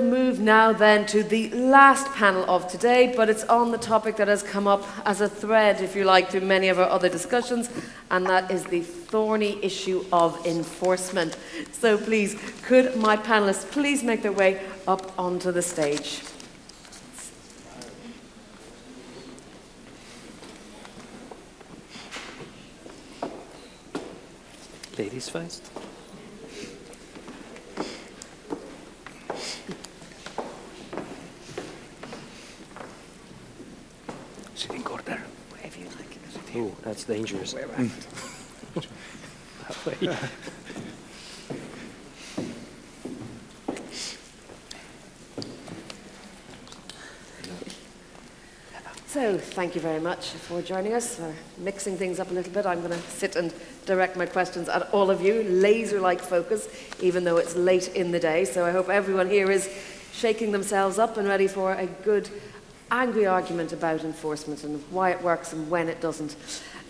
We'll move now then to the last panel of today, but it's on the topic that has come up as a thread, if you like, through many of our other discussions, and that is the thorny issue of enforcement. So please, could my panelists please make their way up onto the stage? Ladies first. Sitting order, wherever you Oh, that's dangerous. So, thank you very much for joining us. for mixing things up a little bit, I'm going to sit and direct my questions at all of you, laser like focus, even though it's late in the day. So, I hope everyone here is shaking themselves up and ready for a good, angry argument about enforcement and why it works and when it doesn't.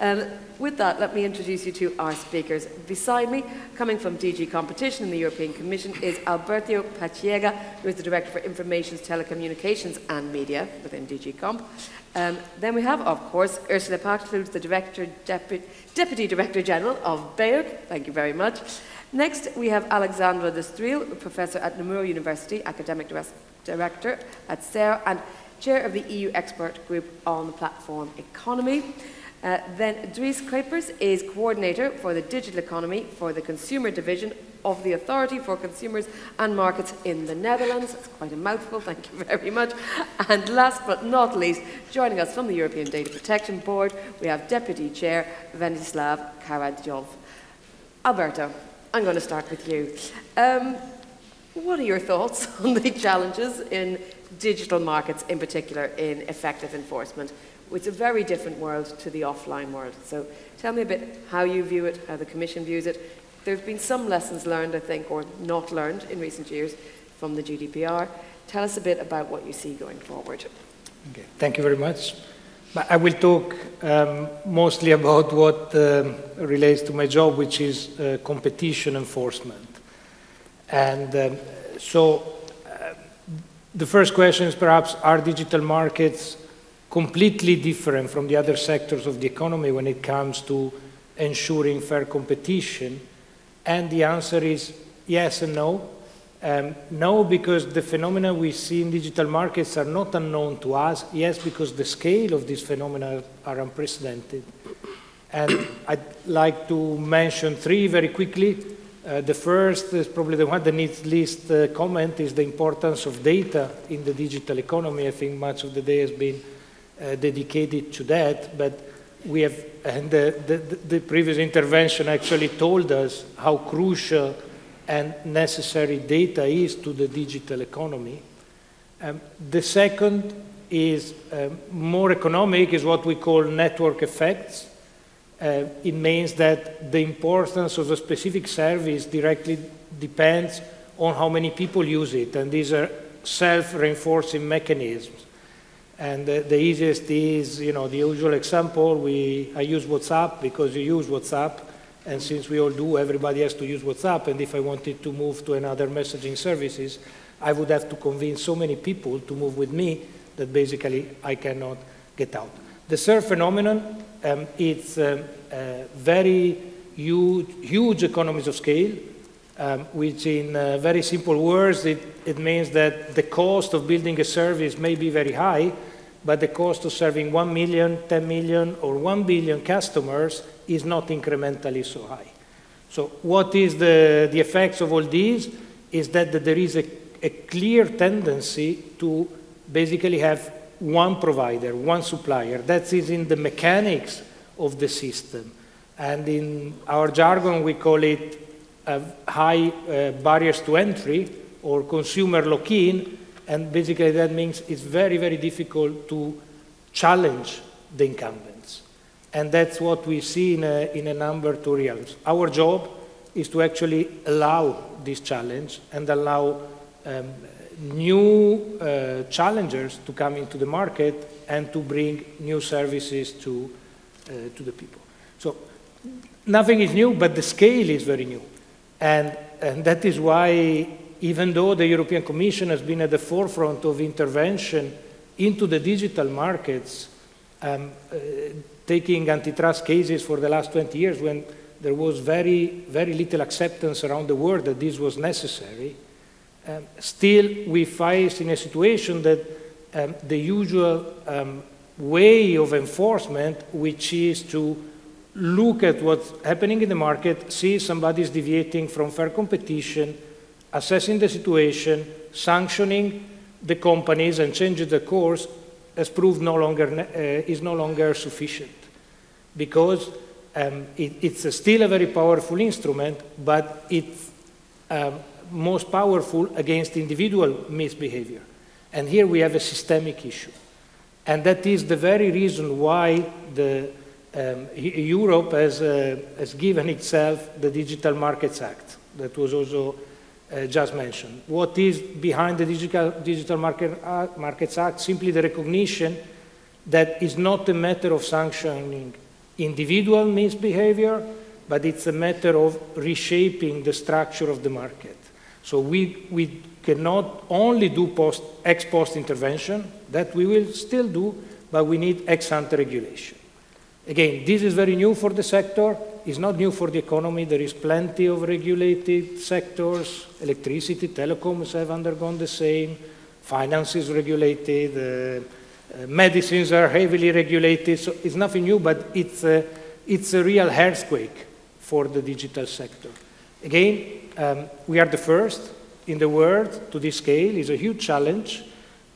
Um, with that, let me introduce you to our speakers. Beside me, coming from DG Competition in the European Commission, is Alberto Bacchiega, who is the Director for Information, Telecommunications and Media within DG Comp. Um, then we have, of course, Ursula who's the Director, Depu Deputy Director General of BEUC. Thank you very much. Next, we have Alexandre de Streel, Professor at Namur University, Academic Director at CERRE, and Chair of the EU Expert Group on the Platform Economy. Uh, then Dries Cuijpers is coordinator for the digital economy for the consumer division of the Authority for Consumers and Markets in the Netherlands. It's quite a mouthful, thank you very much. And last but not least, joining us from the European Data Protection Board, we have Deputy Chair Ventsislav Karadjov. Alberto, I'm going to start with you. Um, what are your thoughts on the challenges in digital markets, in particular in effective enforcement? It's a very different world to the offline world. So tell me a bit how you view it, how the Commission views it. There have been some lessons learned, I think, or not learned in recent years from the GDPR. Tell us a bit about what you see going forward. Okay. Thank you very much. I will talk um, mostly about what um, relates to my job, which is uh, competition enforcement. And um, so the first question is perhaps, are digital markets completely different from the other sectors of the economy when it comes to ensuring fair competition? And the answer is yes and no. Um, no, because the phenomena we see in digital markets are not unknown to us. Yes, because the scale of these phenomena are unprecedented. And I'd like to mention three very quickly. Uh, the first is probably the one that needs least uh, comment is the importance of data in the digital economy. I think much of the day has been uh, dedicated to that, but we have, and the, the, the, previous intervention actually told us how crucial and necessary data is to the digital economy. Um, the second is um, more economic, is what we call network effects. Uh, it means that the importance of a specific service directly depends on how many people use it, and these are self-reinforcing mechanisms. And the, the, easiest is, you know, the usual example, we, I use WhatsApp because you use WhatsApp, and since we all do, everybody has to use WhatsApp, and if I wanted to move to another messaging services, I would have to convince so many people to move with me that basically I cannot get out. The third phenomenon, um, it's um, very huge, huge, economies of scale, um, which in uh, very simple words, it, it means that the cost of building a service may be very high, but the cost of serving 1 million, 10 million, or 1 billion customers is not incrementally so high. So what is the, the effects of all these is that, that there is a, a clear tendency to basically have one provider, one supplier. That is in the mechanics of the system. And in our jargon, we call it uh, high uh, barriers to entry or consumer lock-in, and basically that means it's very, very difficult to challenge the incumbents. And that's what we see in a, in a number of realms. Our job is to actually allow this challenge and allow um, new uh, challengers to come into the market and to bring new services to, uh, to the people. So nothing is new, but the scale is very new. And, and that is why even though the European Commission has been at the forefront of intervention into the digital markets, um, uh, taking antitrust cases for the last 20 years when there was very, very little acceptance around the world that this was necessary, um, still we face in a situation that um, the usual um, way of enforcement, which is to look at what's happening in the market, see somebody is deviating from fair competition, assessing the situation, sanctioning the companies and changing the course has proved no longer, uh, is no longer sufficient. Because um, it, it's still a very powerful instrument, but it's um, most powerful against individual misbehavior. And here we have a systemic issue. And that is the very reason why the, um, Europe has, uh, has given itself the Digital Markets Act that was also uh, just mentioned. What is behind the Digital, Digital Market, uh, Markets Act? Simply the recognition that it's not a matter of sanctioning individual misbehavior, but it's a matter of reshaping the structure of the market. So we, we cannot only do post, ex post intervention, that we will still do, but we need ex ante regulation. Again, this is very new for the sector. It's not new for the economy. There is plenty of regulated sectors. Electricity, telecoms have undergone the same. Finance is regulated. Uh, uh, medicines are heavily regulated. So it's nothing new, but it's a, it's a real earthquake for the digital sector. Again, um, we are the first in the world to this scale. It's a huge challenge.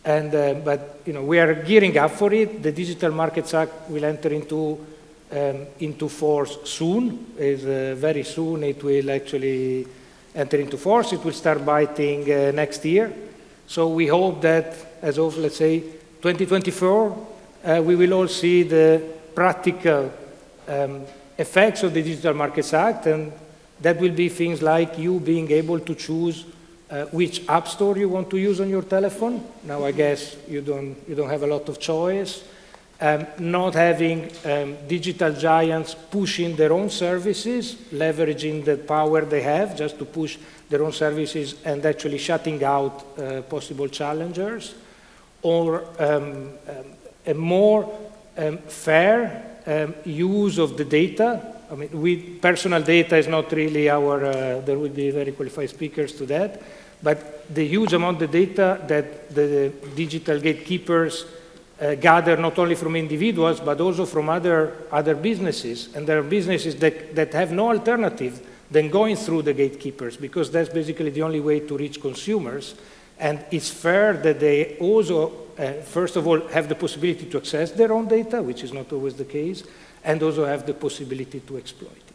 And, uh, but you know, we are gearing up for it. The Digital Markets Act will enter into, um, into force soon. Uh, very soon it will actually enter into force. It will start biting uh, next year. So we hope that as of, let's say, 2024, uh, we will all see the practical um, effects of the Digital Markets Act, and that will be things like you being able to choose uh, which app store you want to use on your telephone. Now, I guess you don't, you don't have a lot of choice. Um, not having um, digital giants pushing their own services, leveraging the power they have just to push their own services and actually shutting out uh, possible challengers, or um, um a more um, fair um, use of the data. I mean, we, personal data is not really our, uh, there will be very qualified speakers to that, but the huge amount of data that the digital gatekeepers uh, gather not only from individuals, but also from other, other businesses. And there are businesses that, that have no alternative than going through the gatekeepers, because that's basically the only way to reach consumers. And it's fair that they also, uh, first of all, have the possibility to access their own data, which is not always the case, and also have the possibility to exploit. It.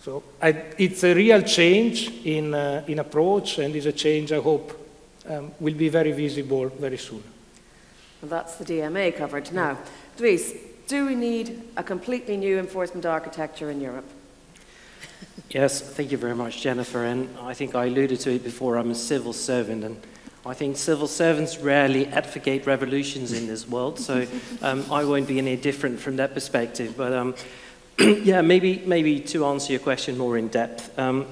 So I, it's a real change in, uh, in approach, and is a change I hope um, will be very visible very soon. Well, that's the DMA covered. Now, Dries, do we need a completely new enforcement architecture in Europe? yes, thank you very much, Jennifer. And I think I alluded to it before. I'm a civil servant, and I think civil servants rarely advocate revolutions in this world, so um, I won't be any different from that perspective. But um, yeah, maybe, maybe to answer your question more in depth. Um,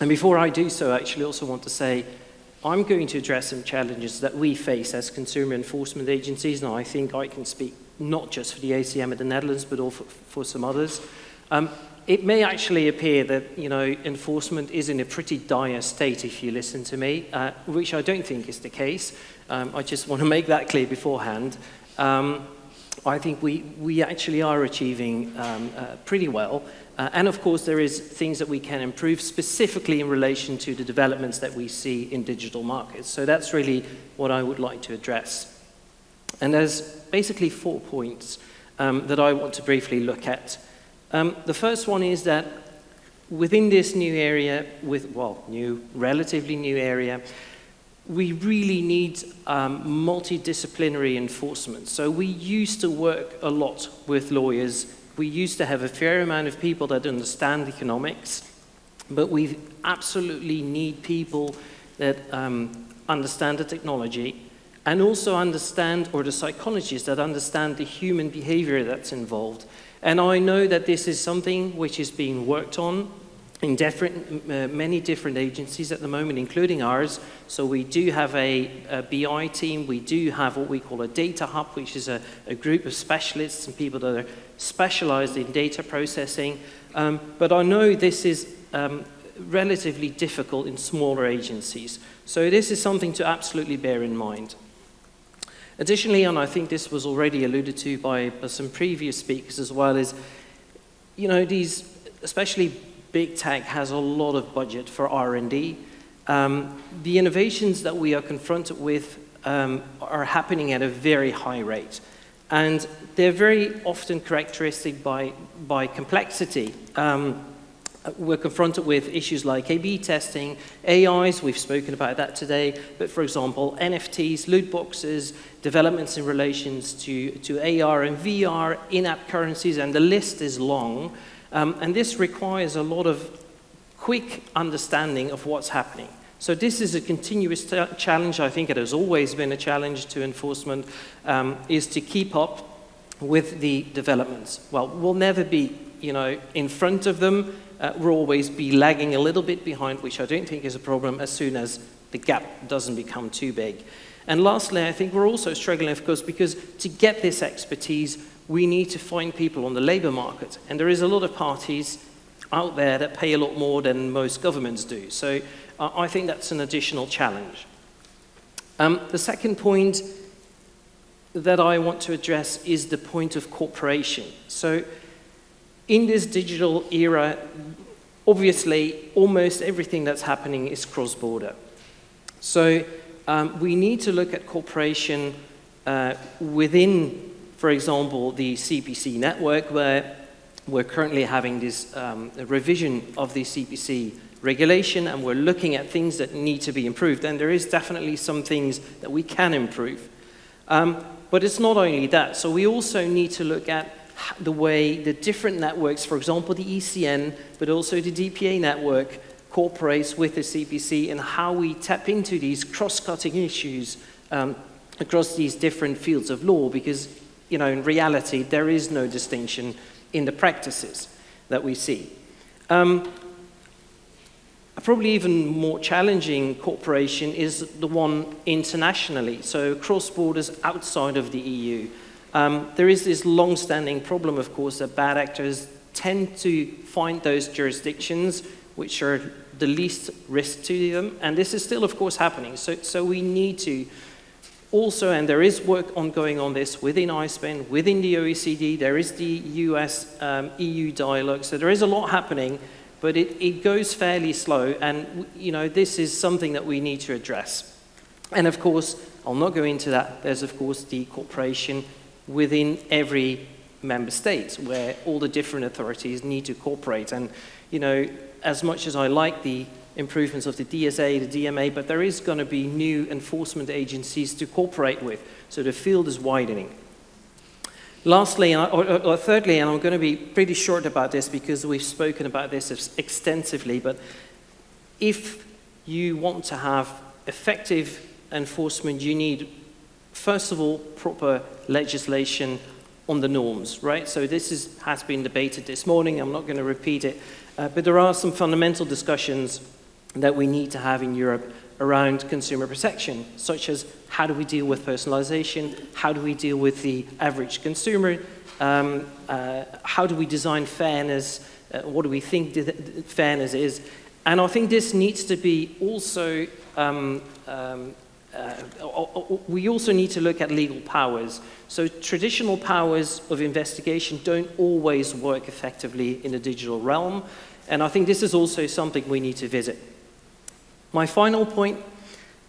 and before I do so, I actually also want to say I'm going to address some challenges that we face as consumer enforcement agencies. and I think I can speak not just for the ACM in the Netherlands, but also for some others. Um, it may actually appear that you know enforcement is in a pretty dire state if you listen to me, uh, which I don't think is the case. Um, I just want to make that clear beforehand. Um, I think we, we actually are achieving um, uh, pretty well. Uh, and of course, there is things that we can improve specifically in relation to the developments that we see in digital markets. So that's really what I would like to address. And there's basically four points um, that I want to briefly look at. Um, the first one is that within this new area, with, well, new, relatively new area, we really need um, multidisciplinary enforcement. So we used to work a lot with lawyers. We used to have a fair amount of people that understand economics, but we absolutely need people that um, understand the technology and also understand, or the psychologists that understand the human behavior that's involved. And I know that this is something which is being worked on in different, uh, many different agencies at the moment, including ours. So we do have a, a, BI team. We do have what we call a data hub, which is a, a group of specialists and people that are specialized in data processing. Um, but I know this is um, relatively difficult in smaller agencies. So this is something to absolutely bear in mind. Additionally, and I think this was already alluded to by, by some previous speakers as well, is, you know, these, especially big tech has a lot of budget for R&D. Um, the innovations that we are confronted with um, are happening at a very high rate. And they're very often characteristic by, by complexity. Um, we're confronted with issues like A-B testing, AIs, we've spoken about that today, but for example, NFTs, loot boxes, developments in relations to, to AR and VR, in-app currencies, and the list is long. Um, and this requires a lot of quick understanding of what's happening. So this is a continuous challenge. I think it has always been a challenge to enforcement, um, is to keep up with the developments. Well, we'll never be, you know, in front of them, uh, will always be lagging a little bit behind, which I don't think is a problem as soon as the gap doesn't become too big. And lastly, I think we're also struggling, of course, because to get this expertise, we need to find people on the labor market. And there is a lot of parties out there that pay a lot more than most governments do. So uh, I think that's an additional challenge. Um, the second point that I want to address is the point of cooperation. So in this digital era, obviously, almost everything that's happening is cross-border. So um, we need to look at cooperation uh, within, for example, the CPC network, where we're currently having this um, revision of the CPC regulation, and we're looking at things that need to be improved. And there is definitely some things that we can improve. Um, but it's not only that. So we also need to look at the way the different networks, for example, the ECN, but also the DPA network, cooperates with the CPC and how we tap into these cross-cutting issues um, across these different fields of law because, you know, in reality, there is no distinction in the practices that we see. Um, probably even more challenging cooperation is the one internationally, so cross borders outside of the EU. Um, there is this long-standing problem, of course, that bad actors tend to find those jurisdictions which are the least risk to them, and this is still, of course, happening. So, so we need to also, and there is work ongoing on this within ICPEN, within the OECD, there is the US um, EU dialogue, so there is a lot happening, but it, it goes fairly slow, and you know, this is something that we need to address. And of course, I'll not go into that, there's of course the cooperation within every member state where all the different authorities need to cooperate. And, you know, as much as I like the improvements of the DSA, the DMA, but there is going to be new enforcement agencies to cooperate with. So the field is widening. Lastly, or, or, or, thirdly, and I'm going to be pretty short about this because we've spoken about this extensively, but if you want to have effective enforcement, you need first of all, proper legislation on the norms, right? So this is, has been debated this morning. I'm not going to repeat it. Uh, but there are some fundamental discussions that we need to have in Europe around consumer protection, such as how do we deal with personalization? How do we deal with the average consumer? Um, uh, how do we design fairness? Uh, what do we think fairness is? And I think this needs to be also um, um, uh, we also need to look at legal powers. So traditional powers of investigation don't always work effectively in the digital realm, and I think this is also something we need to visit. My final point,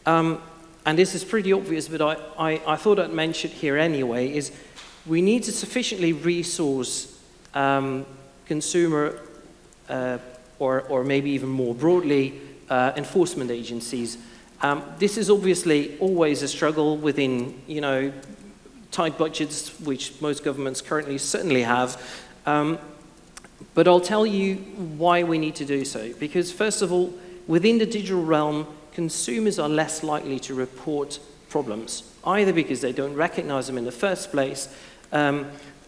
um, and this is pretty obvious, but I, I, I, thought I'd mention it here anyway, is we need to sufficiently resource um, consumer uh, or, or maybe even more broadly uh, enforcement agencies um, this is obviously always a struggle within, you know, tight budgets, which most governments currently certainly have. Um, but I'll tell you why we need to do so. Because first of all, within the digital realm, consumers are less likely to report problems, either because they don't recognize them in the first place, um,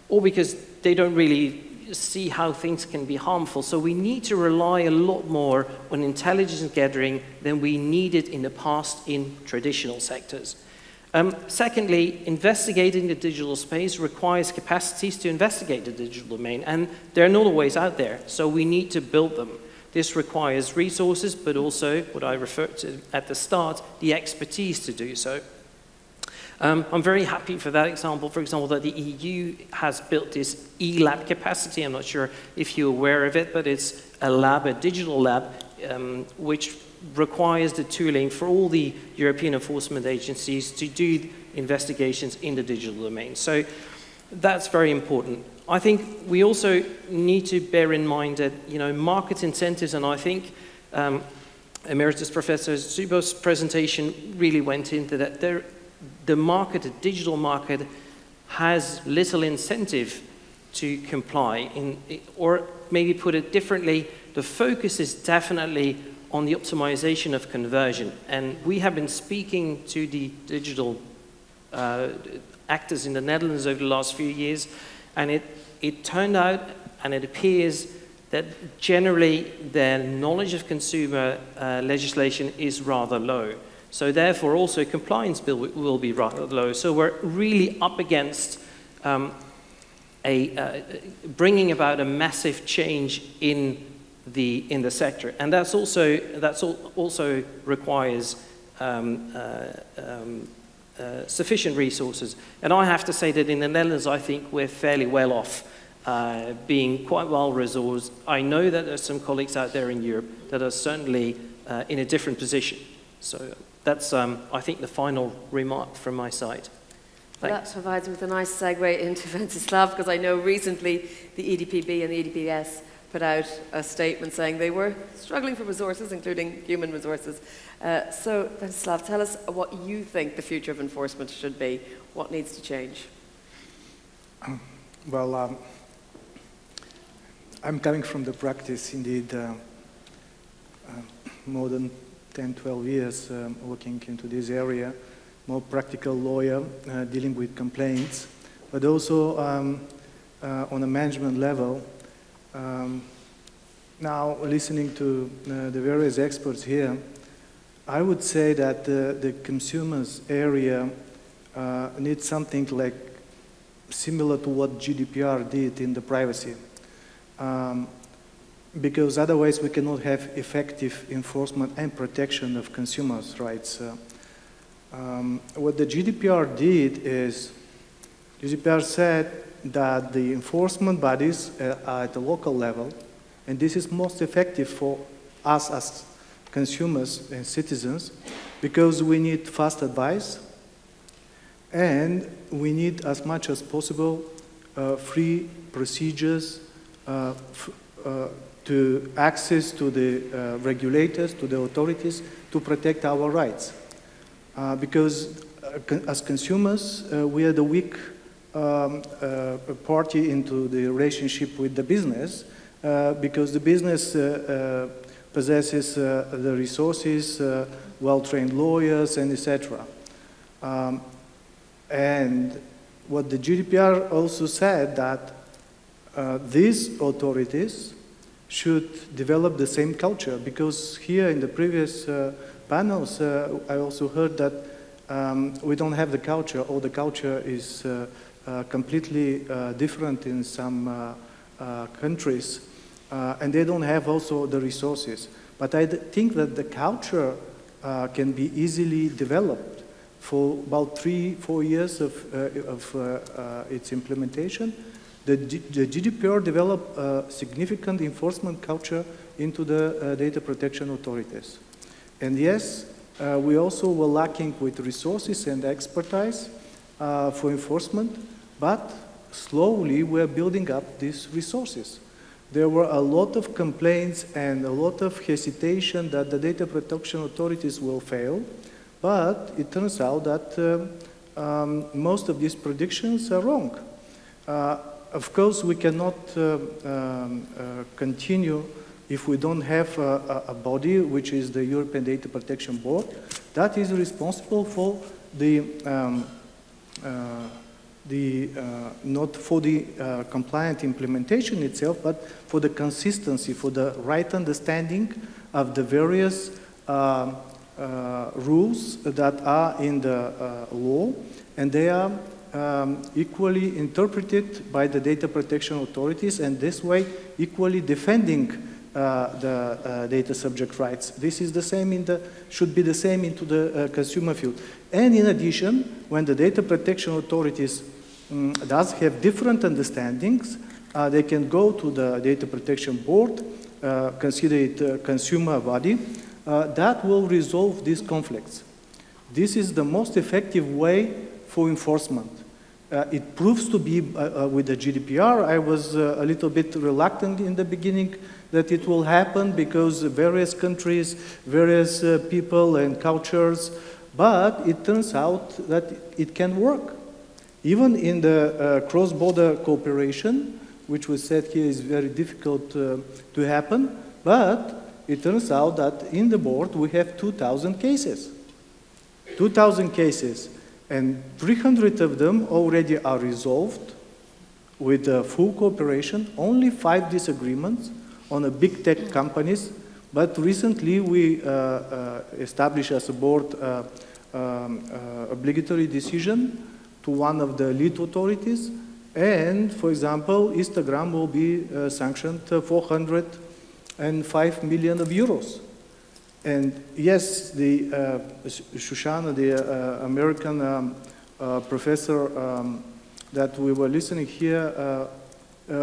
or because they don't really see how things can be harmful. So we need to rely a lot more on intelligence gathering than we needed in the past in traditional sectors. Um, secondly, investigating the digital space requires capacities to investigate the digital domain, and there are not always out there, so we need to build them. This requires resources, but also, what I referred to at the start, the expertise to do so. Um, I'm very happy for that example, for example, that the EU has built this e-lab capacity. I'm not sure if you're aware of it, but it's a lab, a digital lab, um, which requires the tooling for all the European enforcement agencies to do investigations in the digital domain. So that's very important. I think we also need to bear in mind that, you know, market incentives, and I think um, Emeritus Professor Zuboff's presentation really went into that. There, the market, the digital market, has little incentive to comply, in, or maybe put it differently, the focus is definitely on the optimization of conversion. And we have been speaking to the digital uh, actors in the Netherlands over the last few years, and it, it turned out, and it appears, that generally their knowledge of consumer uh, legislation is rather low. So therefore, also compliance bill will be rather low. So we're really up against um, a, uh, bringing about a massive change in the, in the sector. And that's also, that's also requires um, uh, um, uh, sufficient resources. And I have to say that in the Netherlands, I think we're fairly well off, uh, being quite well resourced. I know that there's some colleagues out there in Europe that are certainly uh, in a different position. So that's, um, I think, the final remark from my side. Thanks. That provides me with a nice segue into Ventsislav, because I know recently the EDPB and the EDPS put out a statement saying they were struggling for resources, including human resources. Uh, so, Ventsislav, tell us what you think the future of enforcement should be. What needs to change? Well, um, I'm coming from the practice, indeed, uh, uh, more than 10, 12 years um, working into this area, more practical lawyer uh, dealing with complaints, but also um, uh, on a management level, um, now, listening to uh, the various experts here, I would say that the consumers area uh, needs something like similar to what GDPR did in the privacy. Um, because otherwise we cannot have effective enforcement and protection of consumers' rights. Uh, um, what the GDPR did is, GDPR said that the enforcement bodies uh, are at the local level, and this is most effective for us as consumers and citizens because we need fast advice and we need as much as possible uh, free procedures uh, uh, to access to the uh, regulators, to the authorities to protect our rights. Uh, because as consumers, we are the weak um, uh, party into the relationship with the business uh, because the business uh, uh possesses uh, the resources, uh, well-trained lawyers, and etc. Um, and what the GDPR also said that these authorities should develop the same culture because here in the previous uh, panels uh, I also heard that um, we don't have the culture or the culture is uh, uh completely uh, different in some uh, countries, and they don't have also the resources. But I think that the culture can be easily developed for about three, four years of, of its implementation. The, the GDPR developed a significant enforcement culture into the uh, data protection authorities. And yes, uh, we also were lacking with resources and expertise uh, for enforcement, but slowly we're building up these resources. There were a lot of complaints and a lot of hesitation that the data protection authorities will fail, but it turns out that um, um, most of these predictions are wrong. Uh, of course, we cannot uh, um, uh, continue if we don't have a, a, body, which is the European Data Protection Board, that is responsible for the um, uh, the, uh, not for the uh, compliant implementation itself, but for the consistency, for the right understanding of the various uh, uh rules that are in the law, and they are um, equally interpreted by the data protection authorities, and this way equally defending uh, the uh, data subject rights. This is the same in the, should be the same into the uh, consumer field. And in addition, when the data protection authorities um, does have different understandings, uh, they can go to the data protection board, uh, consider it a consumer body, uh, that will resolve these conflicts. This is the most effective way for enforcement. Uh, it proves to be, uh, uh, with the GDPR, I was a little bit reluctant in the beginning that it will happen because various countries, various uh, people and cultures, but it turns out that it can work. Even in the uh, cross-border cooperation, which was said here is very difficult uh, to happen, but it turns out that in the board we have 2,000 cases. 2,000 cases, and 300 of them already are resolved with uh, full cooperation, only five disagreements, on a big tech companies. But recently we uh, uh, established as a board uh, um, obligatory decision to one of the lead authorities. And for example, Instagram will be sanctioned 405 million of euros. And yes, the uh, Shoshana, the uh, American um, uh, professor um, that we were listening here, uh,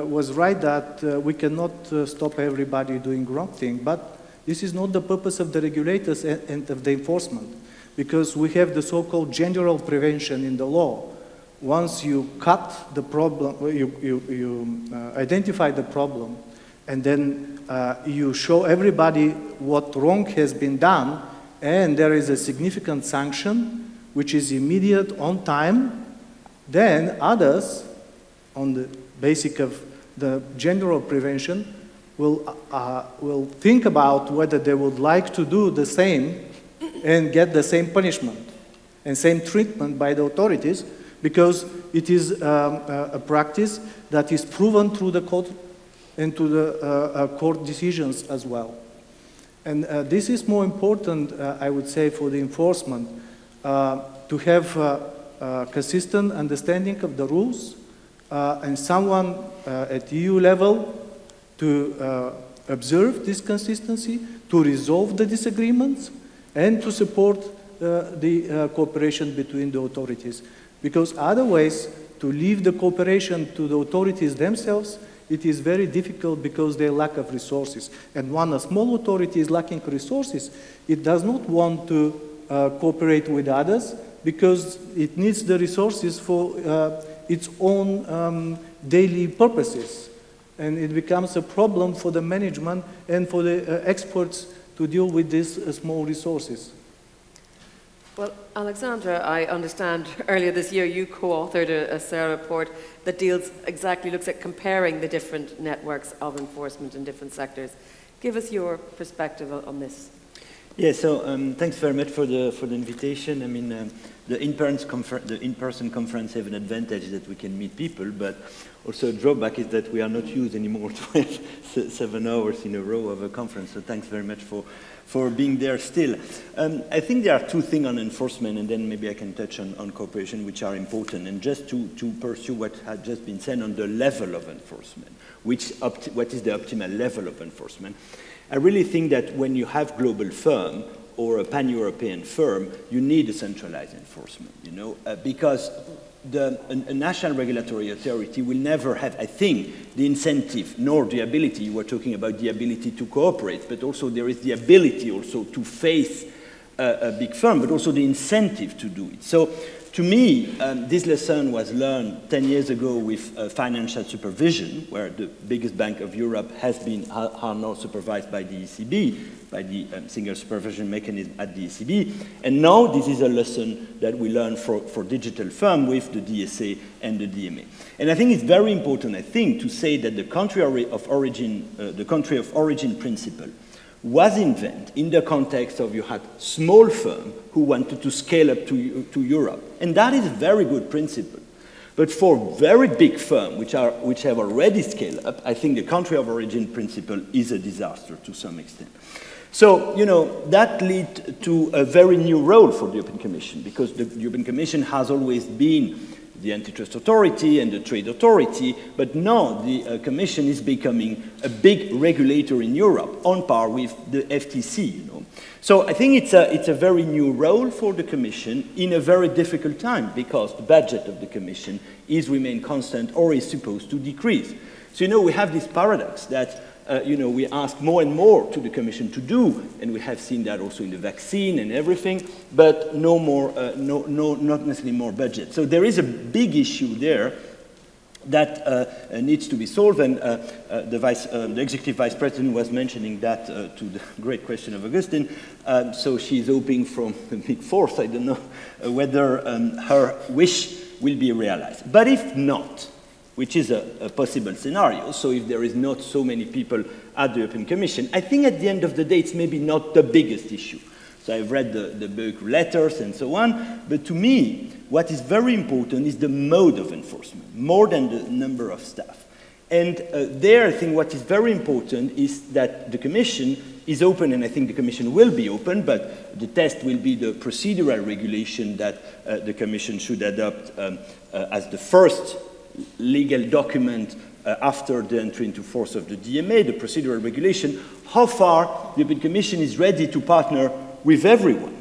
was right that uh, we cannot uh, stop everybody doing wrong thing, but this is not the purpose of the regulators and, and of the enforcement, because we have the so-called general prevention in the law. Once you cut the problem, you, you, you uh, identify the problem, and then uh, you show everybody what wrong has been done, and there is a significant sanction, which is immediate on time, then others on the basic of the general prevention will, uh, will think about whether they would like to do the same and get the same punishment and same treatment by the authorities because it is um, a practice that is proven through the court and to the uh, uh, court decisions as well. And uh, this is more important, uh, I would say, for the enforcement, uh, to have uh, consistent understanding of the rules uh, and someone uh, at EU level to uh, observe this consistency, to resolve the disagreements, and to support the cooperation between the authorities. Because otherwise, to leave the cooperation to the authorities themselves, it is very difficult because they lack of resources. And when a small authority is lacking resources, it does not want to uh, cooperate with others because it needs the resources for uh, its own um, daily purposes. And it becomes a problem for the management and for the uh, experts to deal with these uh, small resources. Well, Alexandre, I understand earlier this year you co-authored a, a CERRE report that deals exactly, looks at comparing the different networks of enforcement in different sectors. Give us your perspective on this. Yeah, so um, thanks very much for the, for the invitation. I mean, um, the in-person in conference have an advantage that we can meet people, but also a drawback is that we are not used anymore to have seven hours in a row of a conference. So thanks very much for, for being there still. Um, I think there are two things on enforcement, and then maybe I can touch on, on cooperation, which are important. And just to, to pursue what had just been said on the level of enforcement, which what is the optimal level of enforcement. I really think that when you have global firm, or a pan-European firm, you need a centralized enforcement, you know, uh, because the, a, a, national regulatory authority will never have, I think, the incentive nor the ability. You were talking about the ability to cooperate, but also there is the ability also to face a, a big firm, but also the incentive to do it. So to me, um, this lesson was learned 10 years ago with uh, financial supervision, where the biggest bank of Europe has been are now supervised by the ECB, by the um, single supervision mechanism at the ECB. And now this is a lesson that we learn for, for digital firm with the DSA and the DMA. And I think it's very important, I think, to say that the country of origin, uh, the country of origin principle was invented in the context of you had small firm who wanted to scale up to, to Europe. And that is a very good principle. But for very big firms, which, are, which have already scaled up, I think the country of origin principle is a disaster to some extent. So, you know, that led to a very new role for the European Commission, because the European Commission has always been the antitrust authority and the trade authority, but now the uh, Commission is becoming a big regulator in Europe, on par with the FTC, you know. So I think it's a, it's a very new role for the Commission in a very difficult time, because the budget of the Commission is remain constant or is supposed to decrease. So, you know, we have this paradox that uh, you know, we ask more and more to the Commission to do, and we have seen that also in the vaccine and everything, but no more, uh, no, no, not necessarily more budget. So there is a big issue there that uh, uh needs to be solved, and uh, uh, the, vice, the, executive vice president was mentioning that to the great question of Augustine. Um, so she's hoping from a big force, I don't know whether um, her wish will be realized. But if not, which is a, a, possible scenario. So if there is not so many people at the European Commission, I think at the end of the day, it's maybe not the biggest issue. So I've read the, the book letters and so on, but to me, what is very important is the mode of enforcement, more than the number of staff. And uh, there, I think what is very important is that the Commission is open, and I think the Commission will be open, but the test will be the procedural regulation that uh, the Commission should adopt um, uh, as the first legal document uh, after the entry into force of the DMA, the procedural regulation, how far the European Commission is ready to partner with everyone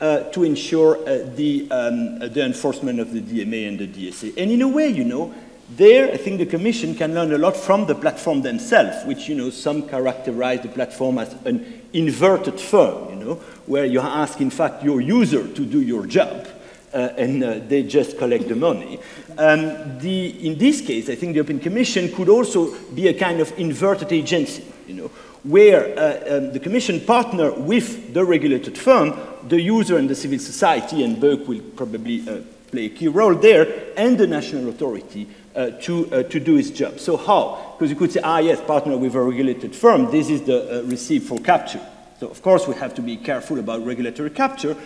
uh, to ensure uh, the, um, the enforcement of the DMA and the DSA. And in a way, you know, there, I think the Commission can learn a lot from the platform themselves, which, you know, some characterize the platform as an inverted firm, you know, where you ask, in fact, your user to do your job uh, and uh, they just collect the money. Um, the, in this case, I think the European Commission could also be a kind of inverted agency, you know, where uh, um, the Commission partner with the regulated firm, the user and the civil society, and BEUC will probably uh, play a key role there, and the national authority uh, to, uh, to do its job. So how? Because you could say, ah, yes, partner with a regulated firm, this is the receipt for capture. So of course we have to be careful about regulatory capture,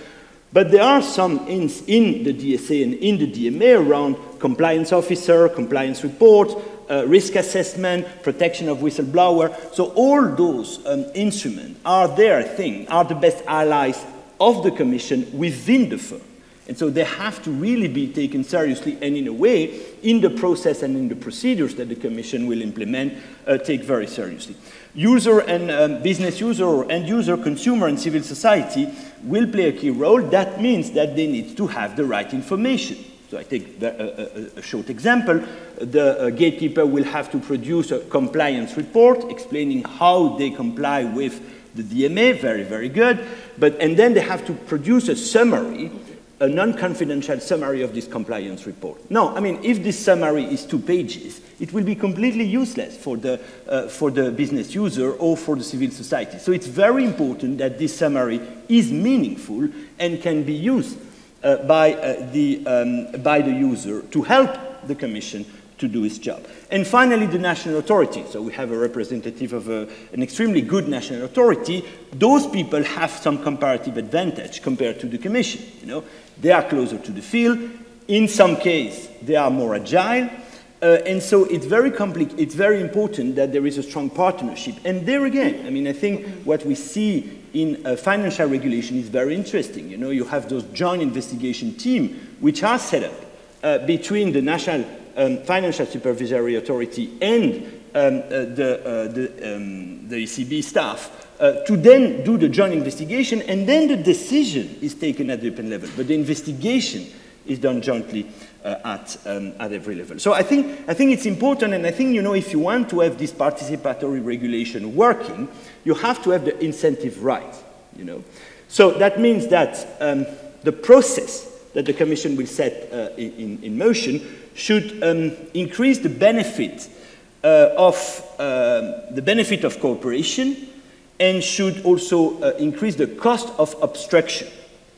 but there are some in the DSA and in the DMA around compliance officer, compliance report, uh, risk assessment, protection of whistleblower. So all those um, instruments are their thing, are the best allies of the Commission within the firm. And so they have to really be taken seriously and in a way, in the process and in the procedures that the Commission will implement, uh, take very seriously. User and um, business user end user, consumer and civil society will play a key role. That means that they need to have the right information. So I take the, a, a, short example. The uh, gatekeeper will have to produce a compliance report explaining how they comply with the DMA, very, very good. But, and then they have to produce a summary a non-confidential summary of this compliance report. No, I mean, if this summary is two pages, it will be completely useless for the, uh, for the business user or for the civil society. So it's very important that this summary is meaningful and can be used uh, by, uh, the, um, by the user to help the Commission to do its job. And finally, the national authority. So we have a representative of a, an extremely good national authority. Those people have some comparative advantage compared to the Commission. You know, they are closer to the field. In some case, they are more agile. Uh, and so it's very it's very important that there is a strong partnership. And there again, I mean, I think what we see in uh, financial regulation is very interesting. You know, you have those joint investigation teams which are set up uh, between the national um, financial supervisory authority and um, uh, the, uh, the, um, the, ECB staff uh, to then do the joint investigation, and then the decision is taken at the European level. But the investigation is done jointly uh, at, um, at every level. So I think, I think it's important, and I think, you know, if you want to have this participatory regulation working, you have to have the incentive right, you know. So that means that um, the process that the Commission will set uh, in, in, motion should um, increase the benefit uh, of um, the benefit of cooperation and should also uh, increase the cost of obstruction.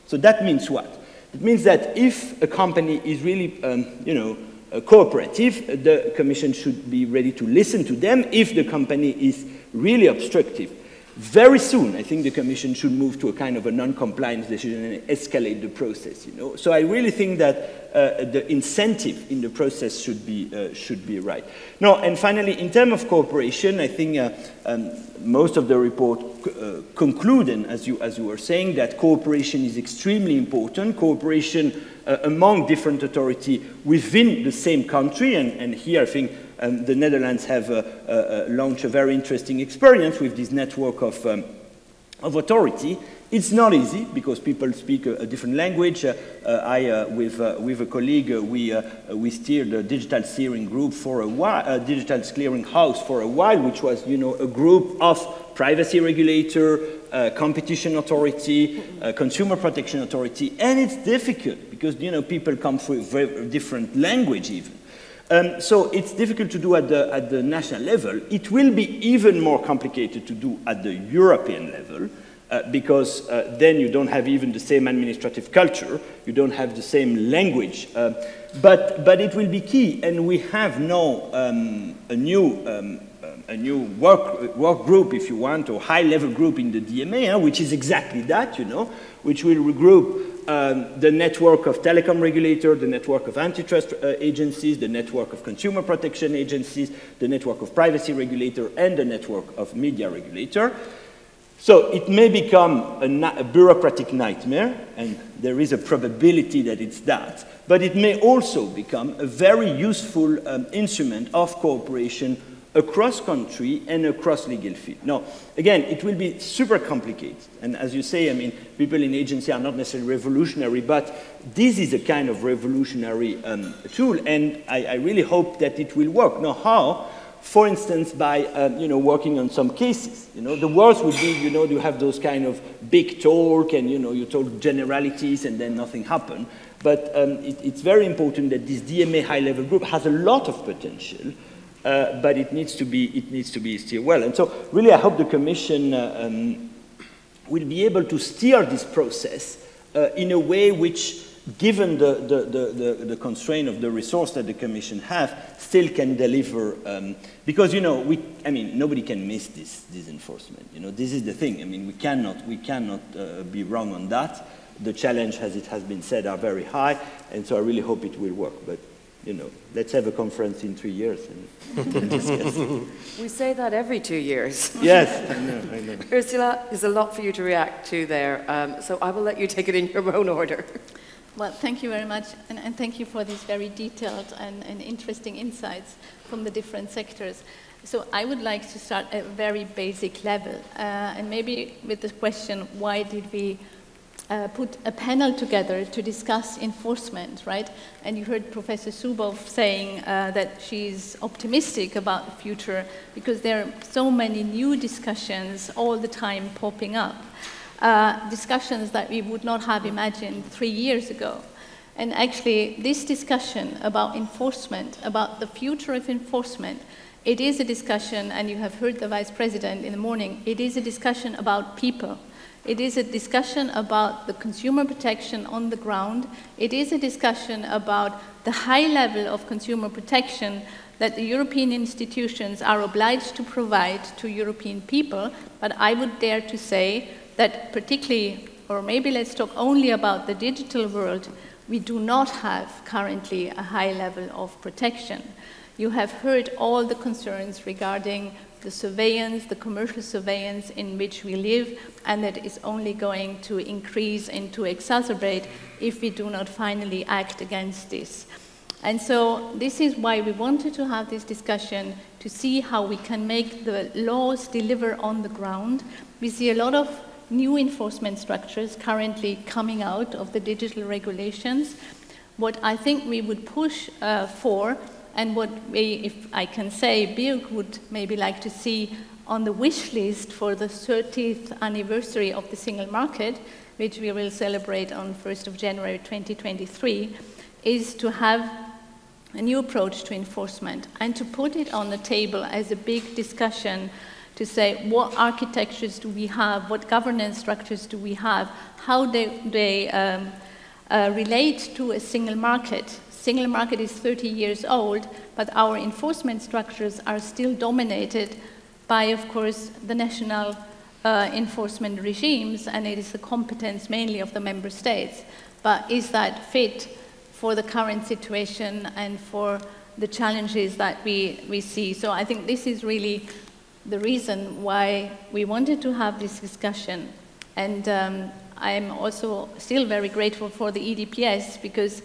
So that means what? It means that if a company is really, um, you know, cooperative, the Commission should be ready to listen to them. If the company is really obstructive, very soon, I think the Commission should move to a kind of a non-compliance decision and escalate the process. You know, so I really think that uh, the incentive in the process should be uh, should be right. No, and finally, in terms of cooperation, I think uh, um, most of the report uh, concluded, as you as you were saying, that cooperation is extremely important. Cooperation uh, among different authorities within the same country, and, and here I think um, the Netherlands have uh, uh, uh, launched a very interesting experience with this network of, um, of authority. It's not easy because people speak a, a different language. Uh, uh, I, uh, with, with a colleague, we, we steered a digital steering group for a while, a digital clearing house for a while, which was, you know, a group of privacy regulator, uh, competition authority, uh, consumer protection authority, and it's difficult because you know people come from very different language even. Um, so it's difficult to do at the, at the national level. It will be even more complicated to do at the European level uh, because uh, then you don't have even the same administrative culture, you don't have the same language. Uh, but, but it will be key, and we have now um, a new um, a new work, work group, if you want, or high-level group in the DMA, which is exactly that, you know, which will regroup um, the network of telecom regulator, the network of antitrust uh, agencies, the network of consumer protection agencies, the network of privacy regulator, and the network of media regulator. So it may become a, a, bureaucratic nightmare, and there is a probability that it's that, but it may also become a very useful um, instrument of cooperation across country and across legal field. Now, again, it will be super complicated. And as you say, I mean, people in agency are not necessarily revolutionary, but this is a kind of revolutionary um, tool, and I, I, really hope that it will work. Now, how? For instance, by um, you know working on some cases. You know, the worst would be you know you have those kind of big talk and you know you talk generalities and then nothing happen. But um, it, it's very important that this DMA high-level group has a lot of potential uh, but it needs to be it needs to be steered well. And so, really, I hope the Commission uh, um, will be able to steer this process uh, in a way which, given the, the, the, the, constraint of the resource that the Commission have, still can deliver. Um, because you know, we I mean, nobody can miss this this enforcement. You know, this is the thing. I mean, we cannot we cannot uh, be wrong on that. The challenge, as it has been said, are very high, and so I really hope it will work. But you know, let's have a conference in three years and, and discuss. We say that every two years. Yes, I know, I know. Ursula, there's a lot for you to react to there, um, so I will let you take it in your own order. Well, thank you very much, and, and thank you for these very detailed and, and, interesting insights from the different sectors. So I would like to start at a very basic level, uh, and maybe with the question, why did we uh, put a panel together to discuss enforcement, right? And you heard Professor Zuboff saying uh, that she's optimistic about the future because there are so many new discussions all the time popping up. Uh, discussions that we would not have imagined three years ago. And actually, this discussion about enforcement, about the future of enforcement, it is a discussion, and you have heard the Vice President in the morning, it is a discussion about people it is a discussion about the consumer protection on the ground. It is a discussion about the high level of consumer protection that the European institutions are obliged to provide to European people. But I would dare to say that particularly, or maybe let's talk only about the digital world, we do not have currently a high level of protection. You have heard all the concerns regarding the surveillance, the commercial surveillance in which we live, and that is only going to increase and to exacerbate if we do not finally act against this. And so this is why we wanted to have this discussion to see how we can make the laws deliver on the ground. We see a lot of new enforcement structures currently coming out of the digital regulations. What I think we would push uh, for and what we, if I can say, BEUC would maybe like to see on the wish list for the 30th anniversary of the single market, which we will celebrate on 1st of January 2023, is to have a new approach to enforcement and to put it on the table as a big discussion to say what architectures do we have, what governance structures do we have, how they, they um, uh, relate to a single market single market is 30 years old, but our enforcement structures are still dominated by, of course, the national uh, enforcement regimes, and it is the competence mainly of the member states. But is that fit for the current situation and for the challenges that we, we see? So I think this is really the reason why we wanted to have this discussion. And um, I'm also still very grateful for the EDPS because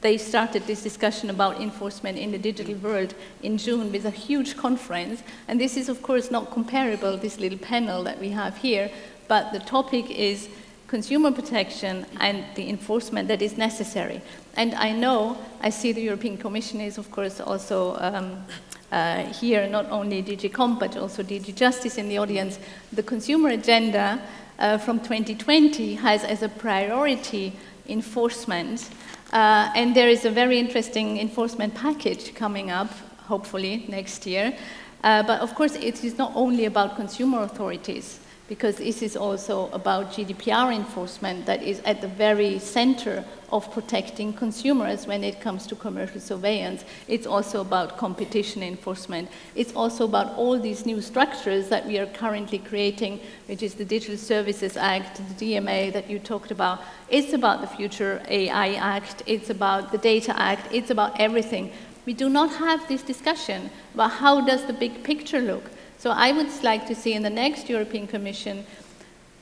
they started this discussion about enforcement in the digital world in June with a huge conference. And this is, of course, not comparable, this little panel that we have here, but the topic is consumer protection and the enforcement that is necessary. And I know, I see the European Commission is, of course, also um, uh, here, not only DG Comp, but also DG Justice in the audience. The consumer agenda uh, from 2020 has as a priority enforcement. Uh, and there is a very interesting enforcement package coming up, hopefully, next year. Uh, but of course, it is not only about consumer authorities because this is also about GDPR enforcement that is at the very center of protecting consumers when it comes to commercial surveillance. It's also about competition enforcement. It's also about all these new structures that we are currently creating, which is the Digital Services Act, the DMA that you talked about. It's about the Future AI Act. It's about the Data Act. It's about everything. We do not have this discussion about how does the big picture look. So I would like to see in the next European Commission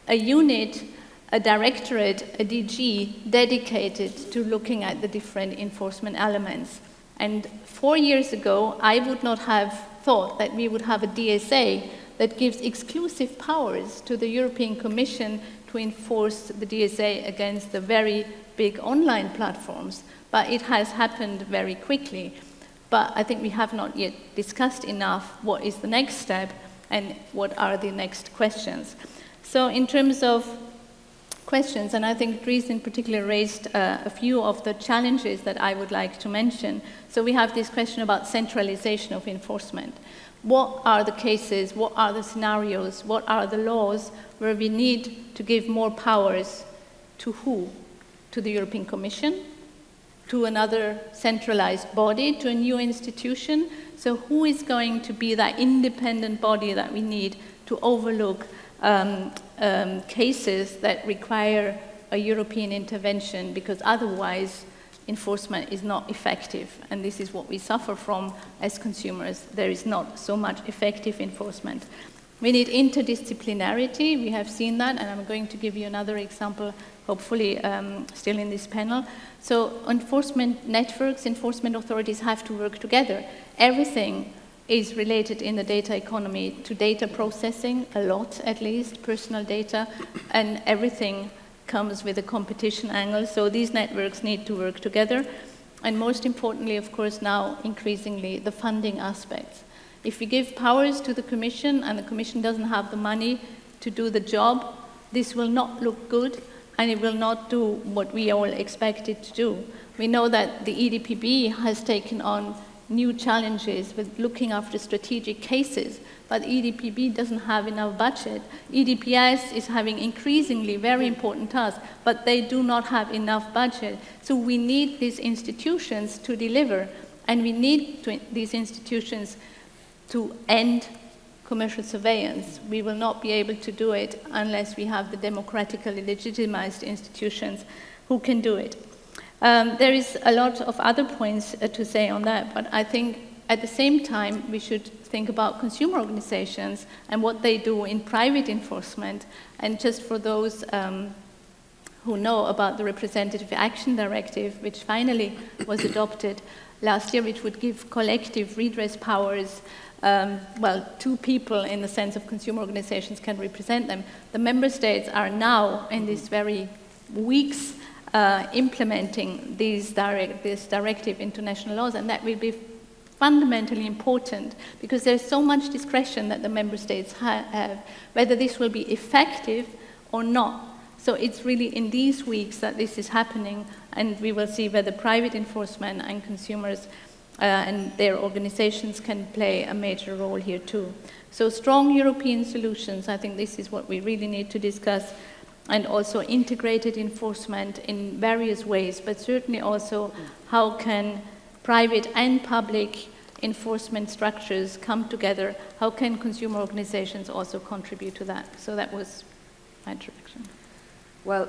a unit, a directorate, a DG dedicated to looking at the different enforcement elements. And four years ago, I would not have thought that we would have a DSA that gives exclusive powers to the European Commission to enforce the DSA against the very big online platforms. But it has happened very quickly. But I think we have not yet discussed enough what is the next step and what are the next questions. So in terms of questions, and I think Dries in particular raised uh, a few of the challenges that I would like to mention. So we have this question about centralization of enforcement. What are the cases, what are the scenarios, what are the laws where we need to give more powers to who? To the European Commission, to another centralized body, to a new institution. So, who is going to be that independent body that we need to overlook um, um, cases that require a European intervention? Because otherwise, enforcement is not effective. And this is what we suffer from as consumers. There is not so much effective enforcement. We need interdisciplinarity. We have seen that, and I'm going to give you another example, hopefully, um, still in this panel. So enforcement networks, enforcement authorities have to work together. Everything is related in the data economy to data processing, a lot at least, personal data, and everything comes with a competition angle. So these networks need to work together. And most importantly, of course, now increasingly the funding aspects. If we give powers to the Commission and the Commission doesn't have the money to do the job, this will not look good and it will not do what we all expect it to do. We know that the EDPB has taken on new challenges with looking after strategic cases, but EDPB doesn't have enough budget. EDPS is having increasingly very important tasks, but they do not have enough budget. So we need these institutions to deliver, and we need to, these institutions to end commercial surveillance. We will not be able to do it unless we have the democratically legitimized institutions who can do it. Um, there is a lot of other points uh, to say on that, but I think at the same time we should think about consumer organizations and what they do in private enforcement. And just for those um, who know about the Representative Action Directive, which finally was adopted last year, which would give collective redress powers um, well, two people in the sense of consumer organizations can represent them. The member states are now, in these very weeks, uh, implementing these direct, this directive into national laws, and that will be fundamentally important because there's so much discretion that the member states ha have whether this will be effective or not. So it's really in these weeks that this is happening, and we will see whether private enforcement and consumers Uh, and their organizations can play a major role here too. So strong European solutions, I think this is what we really need to discuss, and also integrated enforcement in various ways, but certainly also how can private and public enforcement structures come together, how can consumer organizations also contribute to that? So that was my introduction. Well,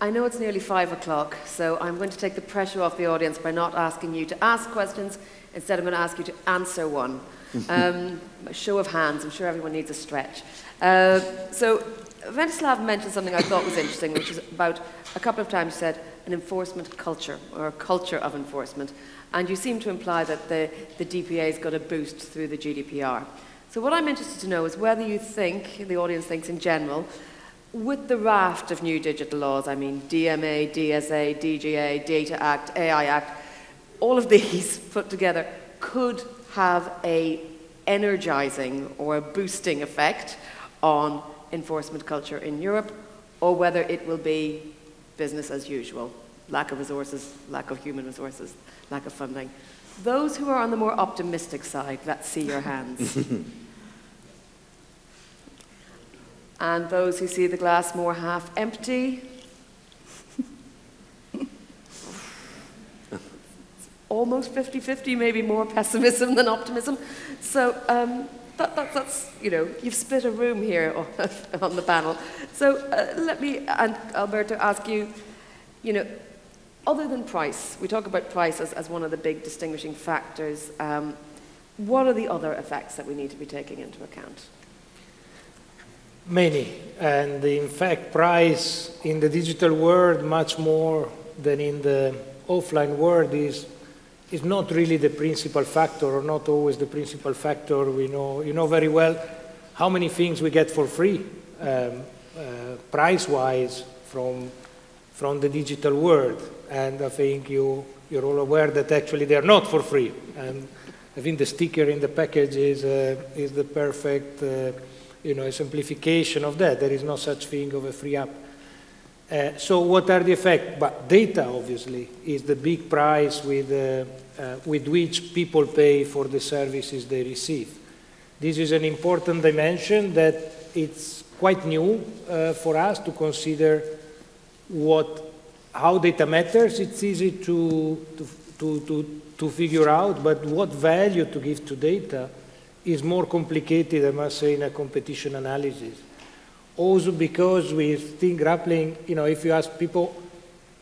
I know it's nearly five o'clock, so I'm going to take the pressure off the audience by not asking you to ask questions. Instead, I'm going to ask you to answer one. Um, a show of hands, I'm sure everyone needs a stretch. Uh, so, Ventsislav mentioned something I thought was interesting, which is about a couple of times you said an enforcement culture or a culture of enforcement. And you seem to imply that the, the DPA's got a boost through the GDPR. So, what I'm interested to know is whether you think, the audience thinks in general, with the raft of new digital laws, I mean DMA, DSA, DGA, Data Act, AI Act, all of these put together could have a energizing or a boosting effect on enforcement culture in Europe, or whether it will be business as usual, lack of resources, lack of human resources, lack of funding. Those who are on the more optimistic side, let's see your hands. And those who see the glass more half empty. Almost 50 50, maybe more pessimism than optimism. So um, that, that, that's, you know, you've split a room here on the panel. So uh, let me, and Alberto, ask you, you know, other than price, we talk about price as, as one of the big distinguishing factors. Um, what are the other effects that we need to be taking into account? Many, and in fact, price in the digital world, much more than in the offline world, is, is not really the principal factor, or not always the principal factor. We know, you know very well how many things we get for free, um, uh, price-wise, from, from the digital world. And I think you, you're all aware that actually they're not for free. And I think the sticker in the package is, uh, is the perfect uh, you know, a simplification of that. There is no such thing of a free app. Uh, so what are the effects? But data, obviously, is the big price with, uh, uh, with which people pay for the services they receive. This is an important dimension that it's quite new uh, for us to consider what, how data matters. It's easy to, to, to, to, to figure out, but what value to give to data is more complicated, I must say, in a competition analysis. Also because we're still grappling, you know, if you ask people,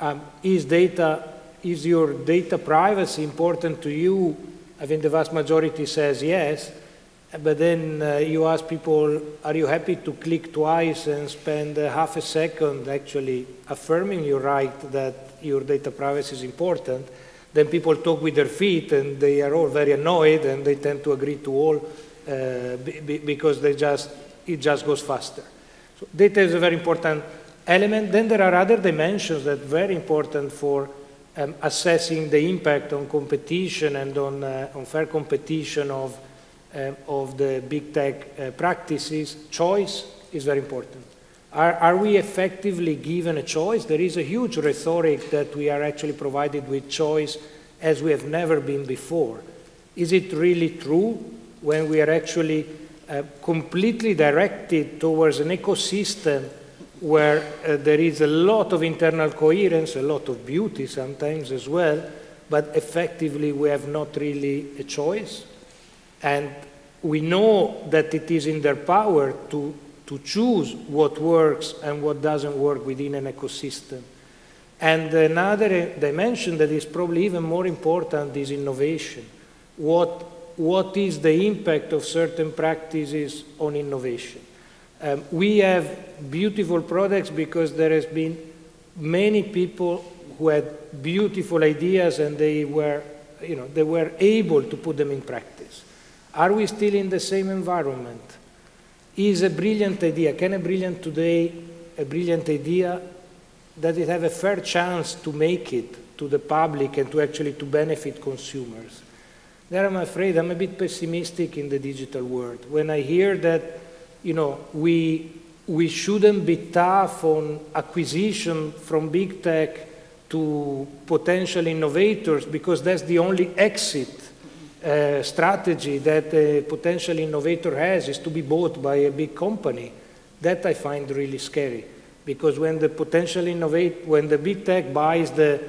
um, is data, is your data privacy important to you? I think the vast majority says yes. But then uh, you ask people, are you happy to click twice and spend uh, half a second actually affirming your right that your data privacy is important? Then people talk with their feet and they are all very annoyed and they tend to agree to all uh, because they just, it just goes faster. So data is a very important element. Then there are other dimensions that are very important for um, assessing the impact on competition and on, uh, on fair competition of, um, of the big tech uh, practices. Choice is very important. Are, are we effectively given a choice? There is a huge rhetoric that we are actually provided with choice as we have never been before. Is it really true when we are actually uh, completely directed towards an ecosystem where uh, there is a lot of internal coherence, a lot of beauty sometimes as well, but effectively we have not really a choice? And we know that it is in their power to to choose what works and what doesn't work within an ecosystem. And another dimension that is probably even more important is innovation. What, what is the impact of certain practices on innovation? Um, we have beautiful products because there has been many people who had beautiful ideas and they were, you know, they were able to put them in practice. Are we still in the same environment? Is a brilliant idea. Can a brilliant today, a brilliant idea, does it have a fair chance to make it to the public and to actually to benefit consumers? There I'm afraid I'm a bit pessimistic in the digital world. When I hear that, you know, we, we shouldn't be tough on acquisition from big tech to potential innovators because that's the only exit strategy that a potential innovator has is to be bought by a big company. That I find really scary because when the potential innovate, when the big tech buys the,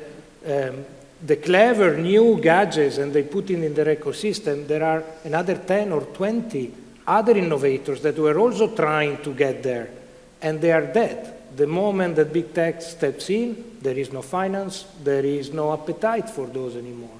um, the clever new gadgets and they put it in their ecosystem, there are another 10 or 20 other innovators that were also trying to get there, and they are dead. The moment that big tech steps in, there is no finance, there is no appetite for those anymore.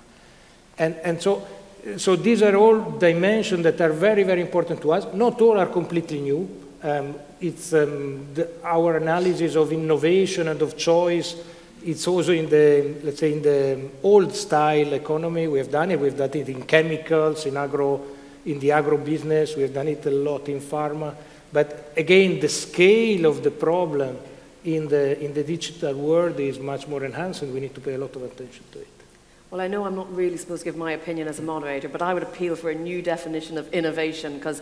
And, and so, so these are all dimensions that are very, very important to us. Not all are completely new. Um, it's um, the, our analysis of innovation and of choice it's also in the, let's say, in the old style economy. We have done it. We've done it in chemicals, in agro, in the agro business. We have done it a lot in pharma. But again, the scale of the problem in the, in the digital world is much more enhanced, and we need to pay a lot of attention to it. Well, I know I'm not really supposed to give my opinion as a moderator, but I would appeal for a new definition of innovation because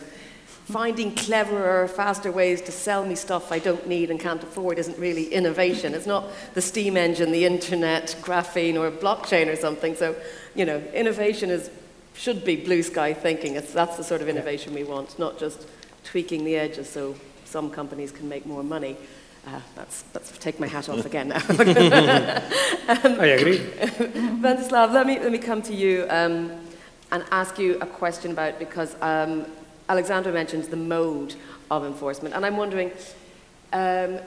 finding cleverer, faster ways to sell me stuff I don't need and can't afford isn't really innovation. It's not the steam engine, the internet, graphene, or blockchain or something. So, you know, innovation is, should be blue sky thinking. It's, that's the sort of innovation we want, not just tweaking the edges so some companies can make more money. Uh, that's, that's take my hat off again now. um, I agree. Ventsislav, let me, let me come to you um, and ask you a question about, because um, Alexandre mentions the mode of enforcement, and I'm wondering, um,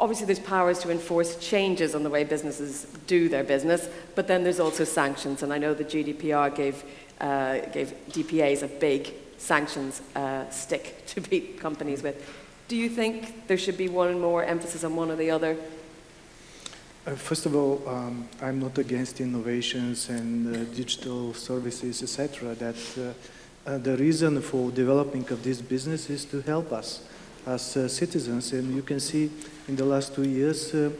obviously there's powers to enforce changes on the way businesses do their business, but then there's also sanctions, and I know the GDPR gave, uh, gave DPAs a big sanctions uh, stick to beat companies with. Do you think there should be one more emphasis on one or the other? Uh, first of all, um, I'm not against innovations and uh, digital services, etc. That uh, uh, the reason for developing of this business is to help us as uh, citizens. And you can see in the last two years, uh,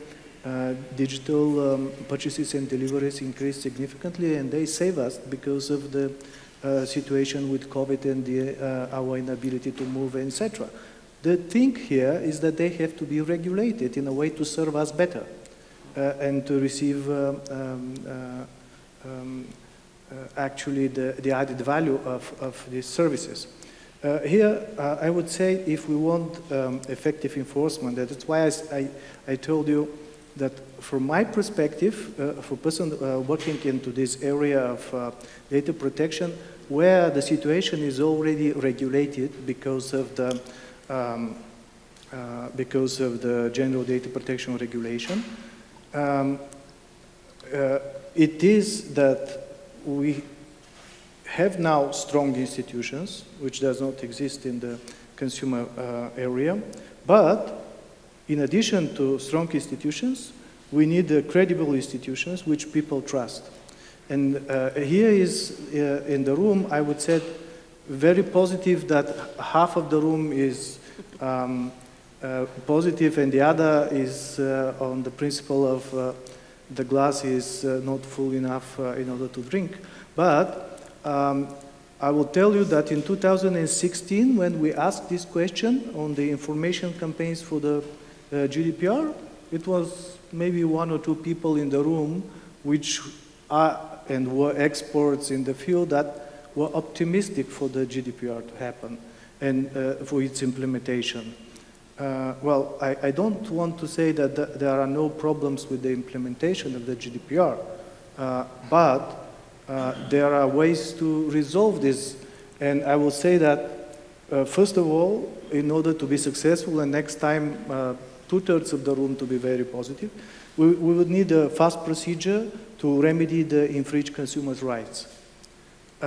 digital um, purchases and deliveries increased significantly, and they save us because of the situation with COVID and the, our inability to move, etc. The thing here is that they have to be regulated in a way to serve us better and to receive um, um, uh, actually the, the added value of, of these services. Uh, here, uh, I would say if we want um, effective enforcement, that's why I, I, told you that from my perspective, uh, for a person uh, working into this area of uh, data protection, where the situation is already regulated because of the, um, because of the general data protection regulation, um, it is that we have now strong institutions, which does not exist in the consumer uh, area, but in addition to strong institutions, we need uh, credible institutions which people trust. And uh, here is, uh, in the room, I would say, very positive that half of the room is um, uh, positive and the other is uh, on the principle of the glass is uh, not full enough uh, in order to drink. But um, I will tell you that in 2016, when we asked this question on the information campaigns for the uh, GDPR, it was maybe one or two people in the room which are and were experts in the field that were optimistic for the GDPR to happen and uh, for its implementation. Uh, well, I, I, don't want to say that th there are no problems with the implementation of the GDPR, uh, but uh, there are ways to resolve this. And I will say that, uh, first of all, in order to be successful, and next time uh, two-thirds of the room to be very positive, we, we would need a fast procedure to remedy the infringed consumers' rights.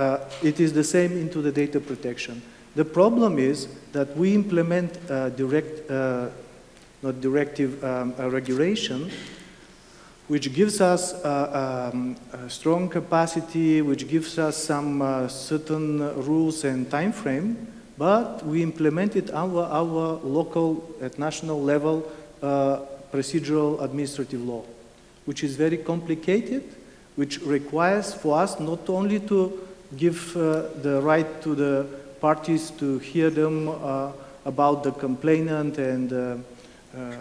Uh, it is the same into the data protection. The problem is that we implement direct, uh, not directive, um, regulation, which gives us uh, um, a strong capacity, which gives us some uh, certain rules and time frame, but we implemented our, our local, at national level, uh, procedural administrative law, which is very complicated, which requires for us not only to give uh, the right to the parties to hear them uh, about the complainant and, uh, uh,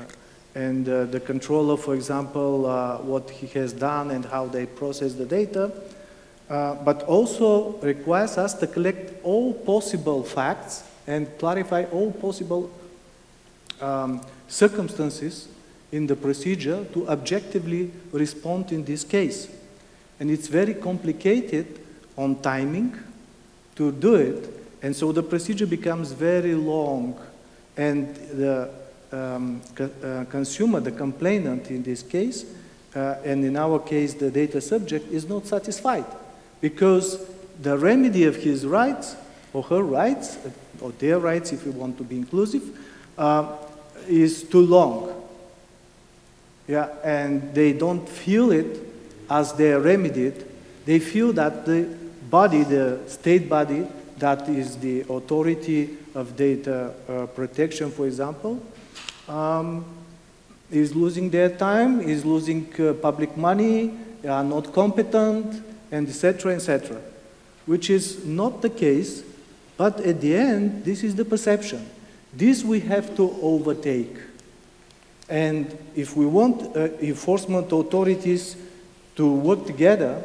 and the controller, for example, what he has done and how they process the data, but also requires us to collect all possible facts and clarify all possible um, circumstances in the procedure to objectively respond in this case. And it's very complicated on timing to do it. And so the procedure becomes very long. And the um, co uh, consumer, the complainant in this case, uh, and in our case, the data subject, is not satisfied because the remedy of his rights or her rights, or their rights if we want to be inclusive, uh, is too long. Yeah, and they don't feel it as they are remedied. They feel that the body, the state body, that is the authority of data uh, protection, for example, um, is losing their time, is losing uh, public money, are not competent, and etc., etc., which is not the case, but at the end, this is the perception. This we have to overtake. And if we want uh, enforcement authorities to work together,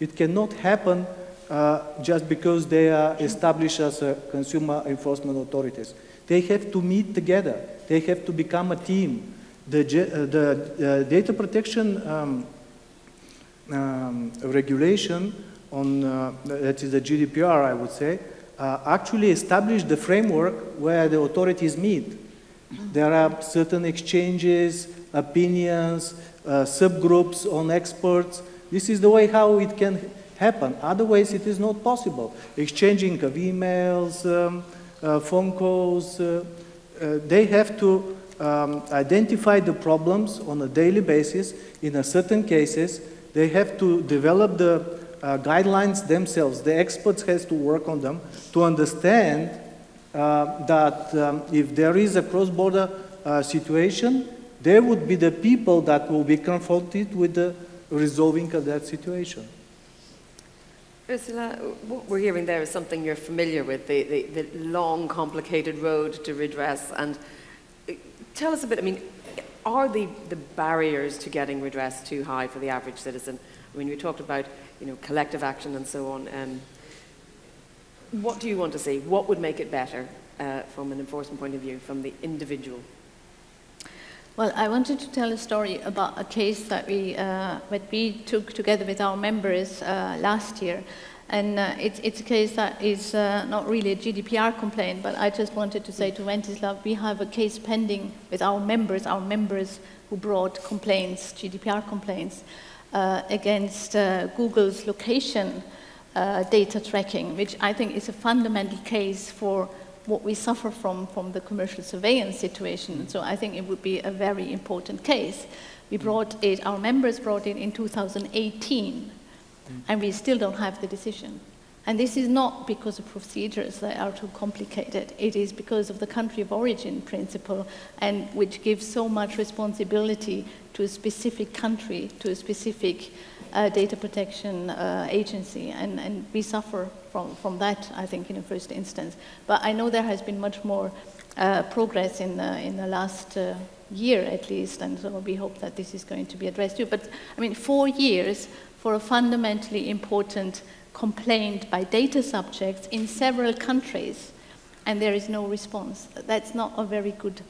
it cannot happen uh, just because they are established as consumer enforcement authorities. They have to meet together. They have to become a team. The, uh, the uh, data protection um, um, regulation on, uh, that is the GDPR, I would say, uh, actually established the framework where the authorities meet. There are certain exchanges, opinions, uh, subgroups on experts. This is the way how it can happen. Otherwise, it is not possible. Exchanging of emails, um, uh, phone calls, uh, uh, they have to um, identify the problems on a daily basis in a certain cases. They have to develop the uh, guidelines themselves. The experts has to work on them to understand uh, that um, if there is a cross-border uh, situation, there would be the people that will be confronted with the resolving of that situation. Ursula, what we're hearing there is something you're familiar with, the, the, the long, complicated road to redress. And uh, tell us a bit, I mean, are the, the barriers to getting redress too high for the average citizen? I mean, we talked about, you know, collective action and so on. Um, what do you want to see? What would make it better uh, from an enforcement point of view, from the individual? Well, I wanted to tell a story about a case that we, uh, that we took together with our members uh, last year. And uh, it's, it's a case that is uh, not really a GDPR complaint, but I just wanted to say to Ventsislav, we have a case pending with our members, our members who brought complaints, GDPR complaints, uh, against uh, Google's location data tracking, which I think is a fundamental case for what we suffer from from the commercial surveillance situation. Mm. So I think it would be a very important case. We mm. brought it, our members brought it in 2018, mm. and we still don't have the decision. And this is not because of procedures that are too complicated. It is because of the country of origin principle, and which gives so much responsibility to a specific country, to a specific uh, data protection uh, agency, and, and we suffer from, from that, I think, in the first instance. But I know there has been much more uh, progress in the, in the last uh, year, at least, and so we hope that this is going to be addressed too. But, I mean, four years for a fundamentally important complaint by data subjects in several countries, and there is no response. That's not a very good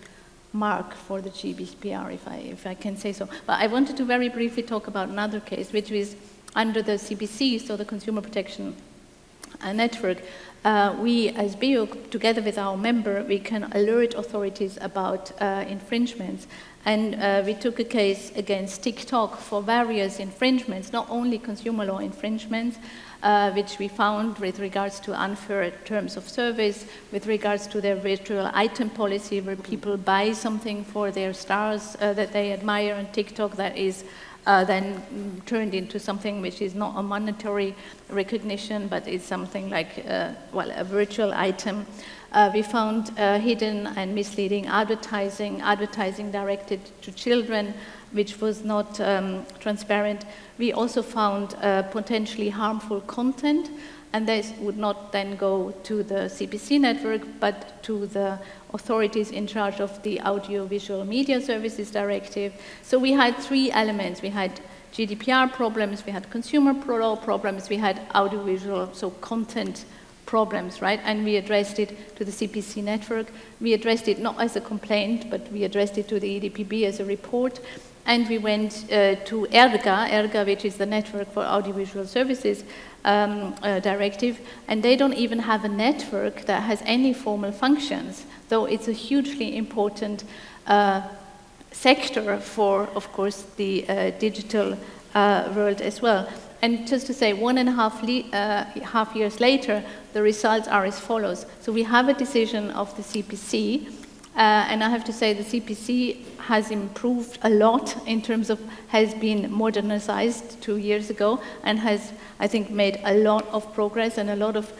mark for the GDPR, if I, if I can say so. But I wanted to very briefly talk about another case, which is under the CPC, so the Consumer Protection uh, Network. Uh, we, as BEUC, together with our member, we can alert authorities about uh, infringements. And uh, we took a case against TikTok for various infringements, not only consumer law infringements, uh, which we found with regards to unfair terms of service, with regards to their virtual item policy, where people buy something for their stars uh, that they admire on TikTok that is uh, then turned into something which is not a monetary recognition, but is something like, uh, well, a virtual item. Uh, we found uh, hidden and misleading advertising, advertising directed to children, which was not um, transparent. We also found uh, potentially harmful content, and this would not then go to the CPC network, but to the authorities in charge of the Audiovisual Media Services Directive. So we had three elements. We had GDPR problems, we had consumer law problems, we had audiovisual, so content problems, right? And we addressed it to the CPC network. We addressed it not as a complaint, but we addressed it to the EDPB as a report. And we went uh, to ERGA, ERGA, which is the Network for Audiovisual Services um, uh, Directive, and they don't even have a network that has any formal functions, though it's a hugely important uh, sector for, of course, the uh, digital uh, world as well. And just to say, one and a half, uh, half years later, the results are as follows. So we have a decision of the CPC, and I have to say the CPC has improved a lot in terms of, has been modernized two years ago, and has, I think, made a lot of progress and a lot of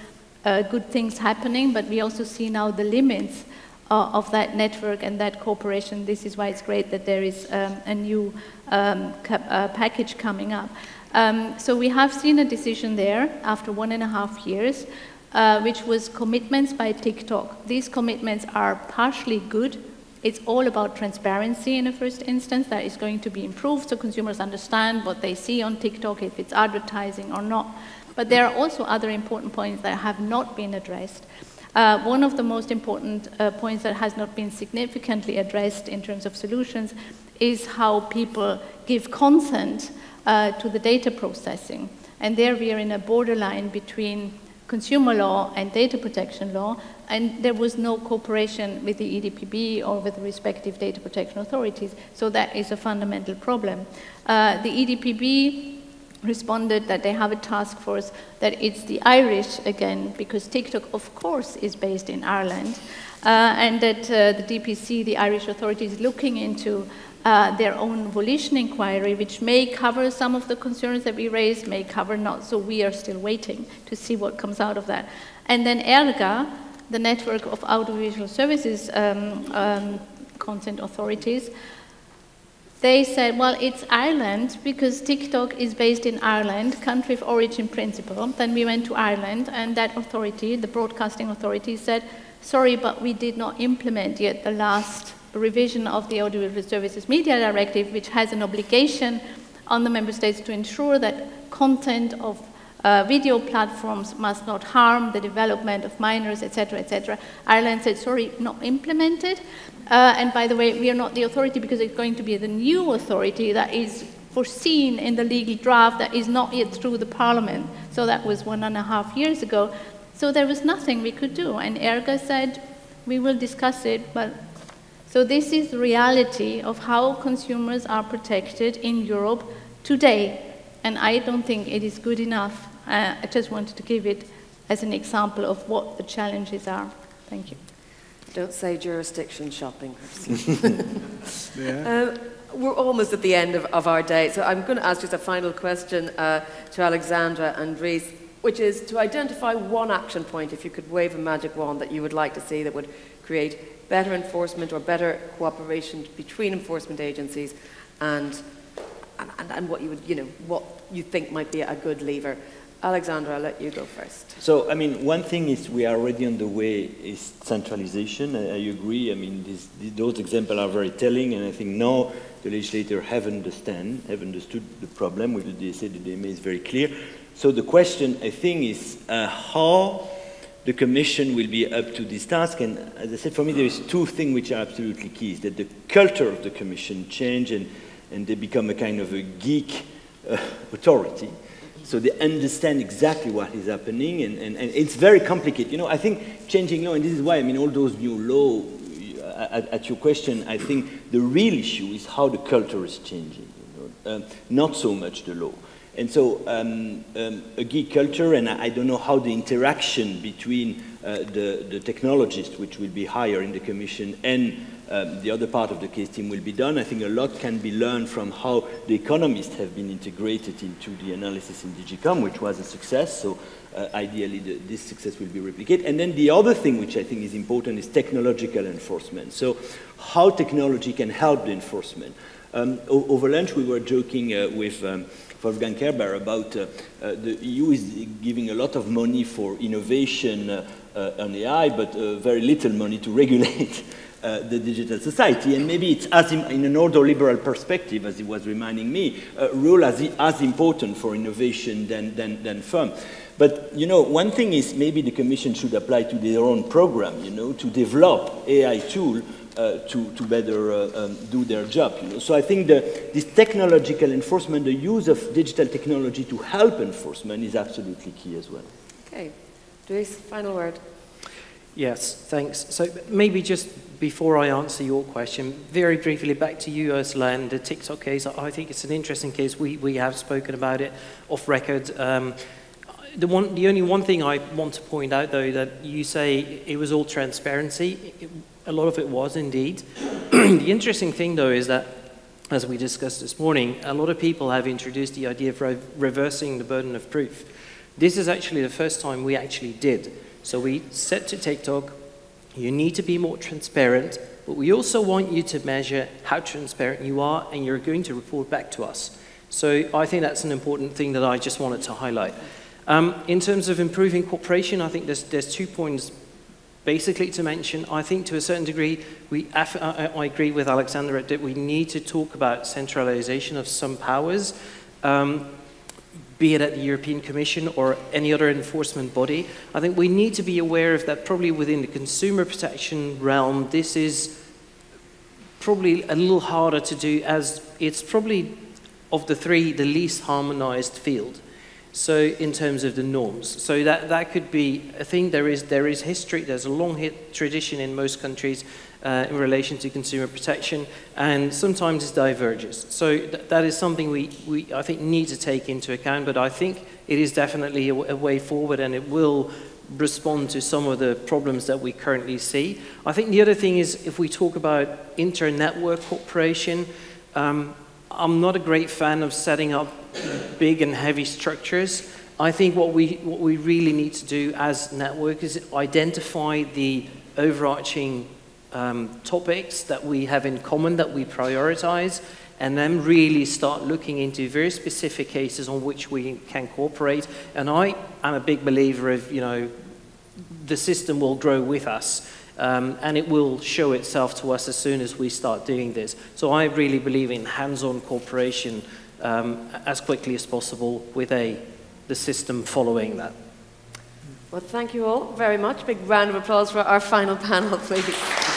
uh, good things happening, but we also see now the limits uh, of that network and that cooperation. This is why it's great that there is um, a new um, uh, package coming up. Um, so we have seen a decision there after one and a half years, uh, which was commitments by TikTok. These commitments are partially good. It's all about transparency in the first instance that is going to be improved so consumers understand what they see on TikTok, if it's advertising or not. But there are also other important points that have not been addressed. Uh, one of the most important uh, points that has not been significantly addressed in terms of solutions is how people give consent uh, to the data processing. And there we are in a borderline between consumer law and data protection law, and there was no cooperation with the EDPB or with the respective data protection authorities, so that is a fundamental problem. Uh, the EDPB responded that they have a task force, that it's the Irish again, because TikTok, of course, is based in Ireland, and that uh, the DPC, the Irish authorities, looking into uh, their own volition inquiry, which may cover some of the concerns that we raised, may cover not. So we are still waiting to see what comes out of that. And then ERGA, the network of audiovisual services um, um, consent authorities, they said, well, it's Ireland because TikTok is based in Ireland, country of origin principle. Then we went to Ireland, and that authority, the broadcasting authority, said, sorry, but we did not implement yet the last revision of the Audiovisual Services Media Directive, which has an obligation on the member states to ensure that content of uh, video platforms must not harm the development of minors, etc., etc. Ireland said, sorry, not implemented. Uh, and by the way, we are not the authority because it's going to be the new authority that is foreseen in the legal draft that is not yet through the parliament. So that was one and a half years ago. So there was nothing we could do. And ERGA said, we will discuss it, but so this is the reality of how consumers are protected in Europe today. And I don't think it is good enough. Uh, I just wanted to give it as an example of what the challenges are. Thank you. Don't say jurisdiction shopping. yeah. um, we're almost at the end of, of, our day, so I'm going to ask just a final question uh, to Alexandre and Dries, which is to identify one action point, if you could wave a magic wand that you would like to see that would create better enforcement or better cooperation between enforcement agencies and, and, and what you would, you know, what you think might be a good lever. Alexandre, I'll let you go first. So, I mean, one thing is we are already on the way is centralization. I, I agree. I mean, these, those examples are very telling, and I think now the legislator have understand, have understood the problem with the DSA. The DMA is very clear. So the question, I think, is uh, how the Commission will be up to this task. And as I said, for me, there is two things which are absolutely key: is that the culture of the Commission change and, and they become a kind of a geek uh, authority. So they understand exactly what is happening, and, and, and, it's very complicated. You know, I think changing law, and this is why I mean all those new law. Uh, at, at your question, I think the real issue is how the culture is changing, you know? uh, not so much the law. And so um, um, a geek culture, and I, don't know how the interaction between uh, the, the technologists, which will be higher in the commission, and um, the other part of the case team will be done. I think a lot can be learned from how the economists have been integrated into the analysis in DG Comp, which was a success. So uh, ideally, the, this success will be replicated. And then the other thing which I think is important is technological enforcement. So how technology can help the enforcement. Um, over lunch, we were joking uh, with um, Wolfgang Kerber about uh, uh, the EU is giving a lot of money for innovation uh, uh on AI, but uh, very little money to regulate uh, the digital society. And maybe it's as in, in an liberal perspective, as he was reminding me, rule as, as important for innovation than, than, than firm. But, you know, one thing is maybe the Commission should apply to their own program, you know, to develop AI tool uh, to, to better uh, um, do their job. You know? So I think the, this technological enforcement, the use of digital technology to help enforcement is absolutely key as well. Okay. Dries, final word. Yes, thanks. So maybe just before I answer your question, very briefly back to you, Ursula, and the TikTok case. I think it's an interesting case. We, we have spoken about it off record. Um, the, one, the only one thing I want to point out, though, that you say it was all transparency. A lot of it was indeed. the interesting thing, though, is that, as we discussed this morning, a lot of people have introduced the idea of re reversing the burden of proof. This is actually the first time we actually did. So we said to TikTok, you need to be more transparent, but we also want you to measure how transparent you are, and you're going to report back to us. So I think that's an important thing that I just wanted to highlight. Um, in terms of improving cooperation, I think there's, there's two points basically to mention. I think to a certain degree, we, I, agree with Alexandre that we need to talk about centralization of some powers. Um, be it at the European Commission or any other enforcement body. I think we need to be aware of that probably within the consumer protection realm, this is probably a little harder to do as it's probably of the three the least harmonized field. So in terms of the norms, so that, that could be a thing. There is there is history. There's a long tradition in most countries uh, in relation to consumer protection, and sometimes it diverges. So th that is something we, we, I think, need to take into account, but I think it is definitely a, way forward and it will respond to some of the problems that we currently see. I think the other thing is if we talk about inter-network cooperation, um, I'm not a great fan of setting up big and heavy structures. I think what we, what we really need to do as network is identify the overarching um, topics that we have in common that we prioritize, and then really start looking into very specific cases on which we can cooperate. And I am a big believer of, you know, the system will grow with us. Um, and it will show itself to us as soon as we start doing this. So I really believe in hands-on cooperation um, as quickly as possible with a, the system following that. Well, thank you all very much. Big round of applause for our final panel, please.